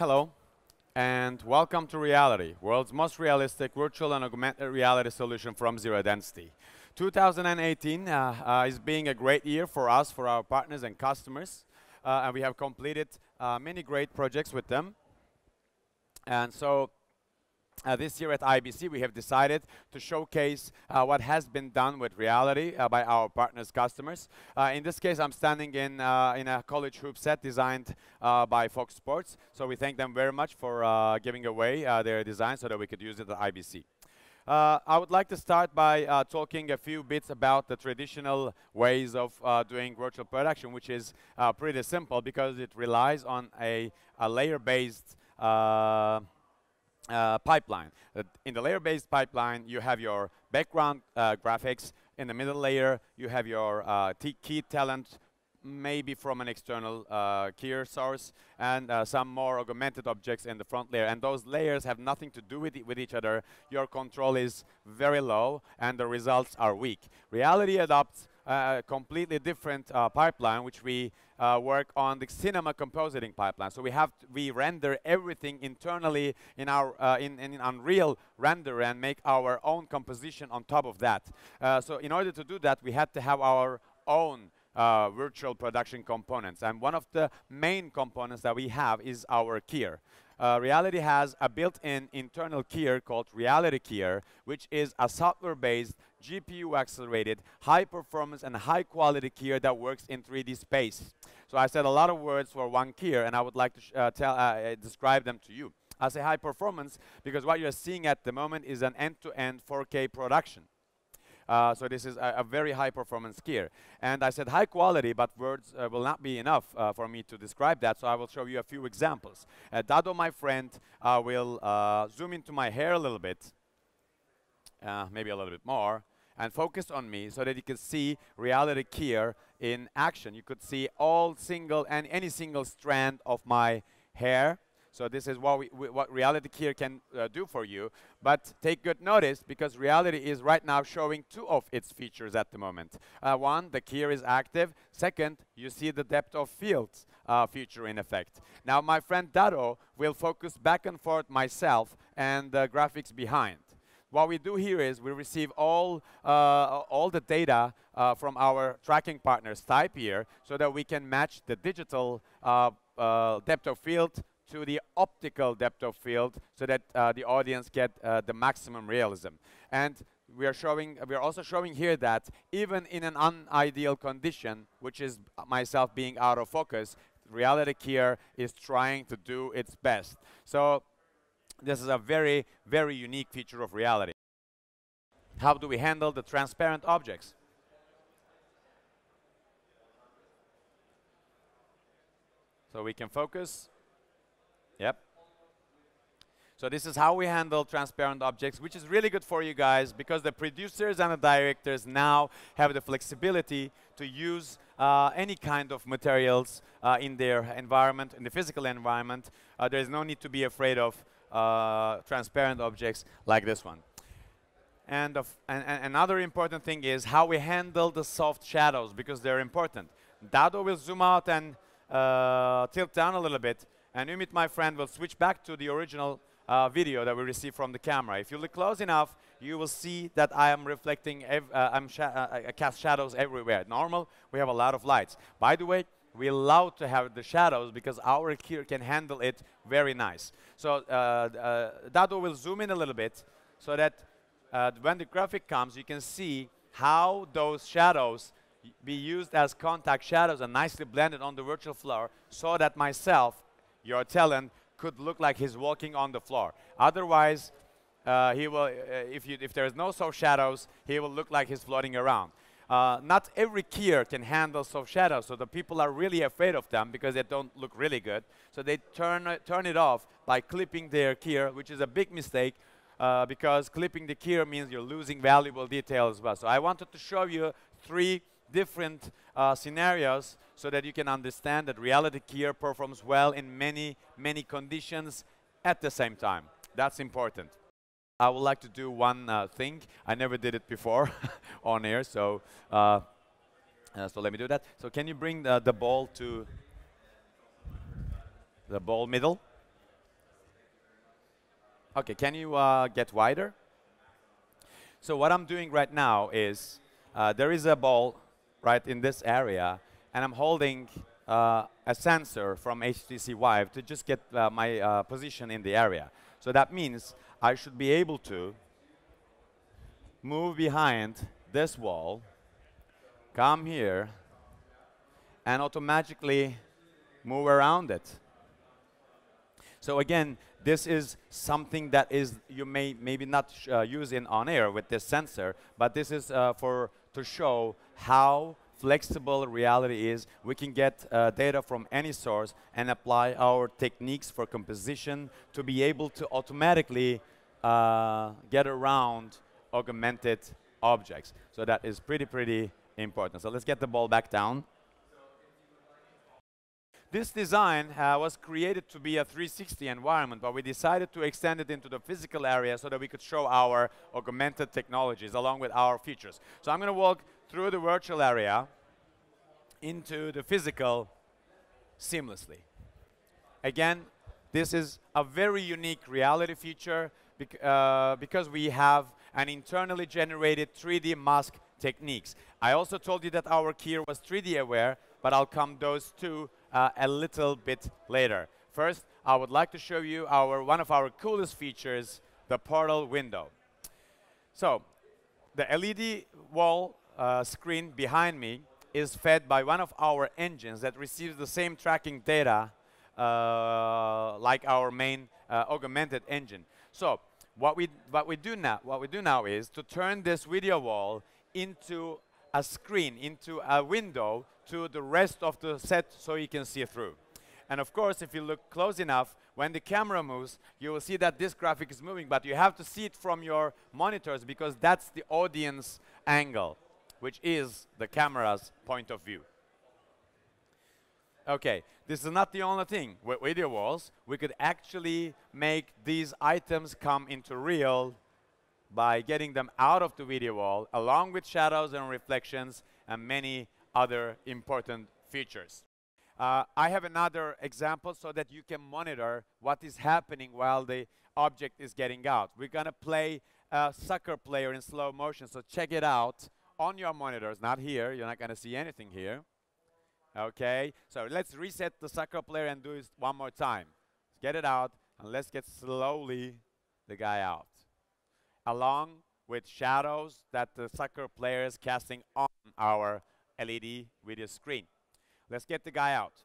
Hello, and welcome to Reality, world's most realistic virtual and augmented reality solution from Zero Density. 2018 uh, uh, is being a great year for us, for our partners and customers, uh, and we have completed uh, many great projects with them. And so uh, this year at IBC, we have decided to showcase uh, what has been done with reality uh, by our partners customers. Uh, in this case, I'm standing in, uh, in a college hoop set designed uh, by Fox Sports. So we thank them very much for giving away their design so that we could use it at IBC. I would like to start by talking a few bits about the traditional ways of doing virtual production, which is pretty simple because it relies on a, a layer-based uh, pipeline. Uh, in the layer-based pipeline, you have your background uh, graphics. In the middle layer, you have your uh, key talent, maybe from an external uh, keyer source, and some more augmented objects in the front layer. And those layers have nothing to do with, with each other. Your control is very low, and the results are weak. Reality adopts a completely different pipeline, which we uh, work on the cinema compositing pipeline. So we have we render everything internally in our uh, in, in Unreal render and make our own composition on top of that. Uh, so in order to do that, we had to have our own uh, virtual production components. And one of the main components that we have is our keyer. Uh, Reality has a built-in internal keyer called Reality Keyer, which is a software-based GPU accelerated, high performance and high quality keyer that works in 3D space. So I said a lot of words for one keyer and I would like to uh, tell, uh, uh, describe them to you. I say high performance because what you're seeing at the moment is an end-to-end -end 4K production. Uh, so this is a, a, very high performance keyer. And I said high quality, but words uh, will not be enough uh, for me to describe that, so I will show you a few examples. Uh, Dado, my friend, uh, will zoom into my hair a little bit, maybe a little bit more, and focus on me so that you can see reality keyer in action. You could see all single and any single strand of my hair. So this is what, we, what reality keyer can uh, do for you. But take good notice because reality is right now showing two of its features at the moment. Uh, one, the keyer is active. Second, you see the depth of field uh, feature in effect. Now my friend Dado will focus back and forth myself and the graphics behind what we do here is we receive all, uh, all the data uh, from our tracking partner Stype here so that we can match the digital uh, uh depth of field to the optical depth of field so that uh, the audience get uh, the maximum realism. And we are showing, we are also showing here that even in an unideal condition, which is myself being out of focus, reality keyer is trying to do its best. So this is a very, very unique feature of reality. How do we handle the transparent objects? So we can focus. Yep. So this is how we handle transparent objects, which is really good for you guys because the producers and the directors now have the flexibility to use uh, any kind of materials uh, in their environment, in the physical environment. Uh, there is no need to be afraid of uh, transparent objects like this one. And, and, and, another important thing is how we handle the soft shadows because they're important. Dado will zoom out and uh, tilt down a little bit, and Umit, my friend, will switch back to the original uh, video that we received from the camera. If you look close enough, you will see that I am reflecting, uh, I'm sh uh, I cast shadows everywhere. Normal, we have a lot of lights. By the way, we allow to have the shadows because our keyer can handle it very nice. So uh, uh, Dado will zoom in a little bit so that uh, when the graphic comes, you can see how those shadows be used as contact shadows and nicely blended on the virtual floor so that myself, your talent, could look like he's walking on the floor. Otherwise, uh, he will, uh, if, you, if there's no soft shadows, he will look like he's floating around. Uh, not every keyer can handle soft shadows, so the people are really afraid of them because they don't look really good. So they turn, uh, turn it off by clipping their keyer, which is a big mistake uh, because clipping the keyer means you're losing valuable detail as well. So I wanted to show you three different uh, scenarios so that you can understand that reality keyer performs well in many, many conditions at the same time. That's important. I would like to do one uh, thing. I never did it before on air, so uh, uh, so let me do that. So can you bring the, the ball to the ball middle? Okay, can you uh, get wider? So what I'm doing right now is uh, there is a ball right in this area, and I'm holding uh, a sensor from HTC Vive to just get my position in the area. So that means I should be able to move behind this wall, come here, and automatically move around it. So again, this is something that is you may maybe not uh, use in on air with this sensor, but this is uh, for to show how flexible reality is. We can get uh, data from any source and apply our techniques for composition to be able to automatically uh, get around augmented objects. So that is pretty, pretty important. So let's get the ball back down. This design uh, was created to be a 360 environment, but we decided to extend it into the physical area so that we could show our augmented technologies along with our features. So I'm going to walk through the virtual area into the physical seamlessly. Again, this is a very unique reality feature bec uh, because we have an internally generated 3D mask techniques. I also told you that our keyer was 3D aware, but I'll come those two uh, a little bit later. First, I would like to show you our one of our coolest features, the portal window. So, the LED wall uh, screen behind me is fed by one of our engines that receives the same tracking data uh, like our main uh, augmented engine. So, what we what we do now what we do now is to turn this video wall into a screen, into a window to the rest of the set so you can see through. And of course, if you look close enough, when the camera moves, you will see that this graphic is moving, but you have to see it from your monitors because that's the audience angle, which is the camera's point of view. Okay, this is not the only thing. With video walls, we could actually make these items come into real by getting them out of the video wall, along with shadows and reflections and many other important features. Uh, I have another example so that you can monitor what is happening while the object is getting out. We're going to play a soccer player in slow motion, so check it out on your monitors, not here. You're not going to see anything here. Okay, so let's reset the soccer player and do it one more time. Let's get it out, and let's get slowly the guy out. Along with shadows that the soccer player is casting on our LED video screen. Let's get the guy out.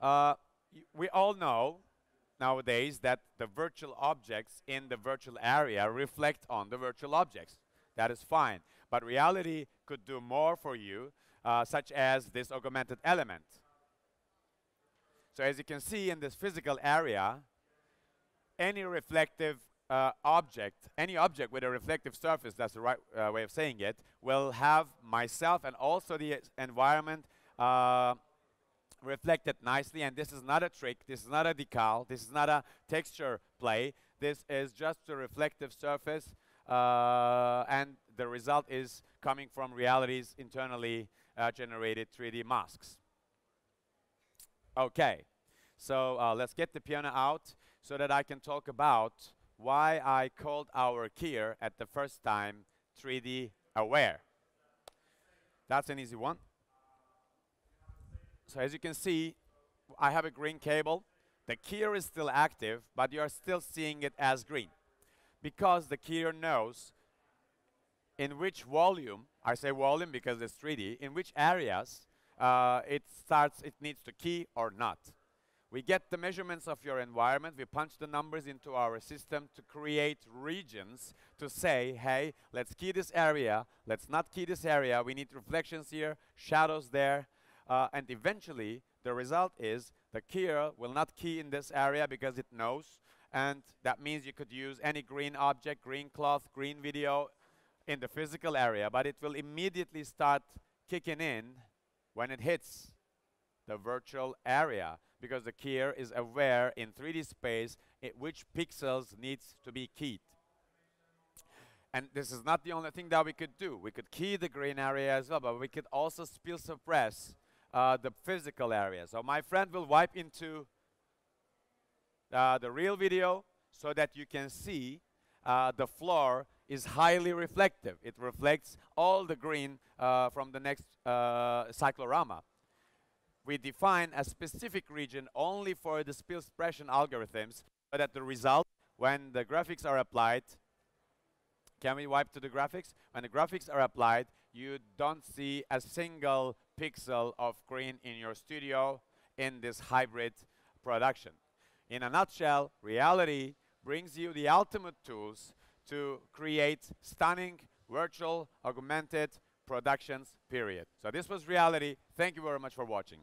Uh, we all know nowadays that the virtual objects in the virtual area reflect on the virtual objects. That is fine. But reality could do more for you, uh, such as this augmented element. So as you can see in this physical area, any reflective uh, object, any object with a reflective surface, that's the right uh, way of saying it, will have myself and also the environment uh, reflected nicely. And this is not a trick, this is not a decal, this is not a texture play. This is just a reflective surface, and the result is coming from reality's internally uh, generated 3D masks. Okay, so uh, let's get the piano out so that I can talk about why I called our keyer at the first time 3D aware. That's an easy one. So as you can see, I have a green cable. The keyer is still active, but you're still seeing it as green. Because the keyer knows in which volume, I say volume because it's 3D, in which areas uh, it starts, it needs to key or not. We get the measurements of your environment, we punch the numbers into our system to create regions to say, hey, let's key this area, let's not key this area, we need reflections here, shadows there, uh, and eventually the result is the keyer will not key in this area because it knows, and that means you could use any green object, green cloth, green video in the physical area, but it will immediately start kicking in when it hits the virtual area because the keyer is aware in 3D space which pixels needs to be keyed. And this is not the only thing that we could do. We could key the green area as well, but we could also spill suppress uh, the physical area. So my friend will wipe into uh, the real video, so that you can see uh, the floor is highly reflective. It reflects all the green uh, from the next uh, cyclorama. We define a specific region only for the spill suppression algorithms so that the result, when the graphics are applied, can we wipe to the graphics? When the graphics are applied, you don't see a single pixel of green in your studio in this hybrid production. In a nutshell, reality brings you the ultimate tools to create stunning virtual augmented productions, period. So this was reality. Thank you very much for watching.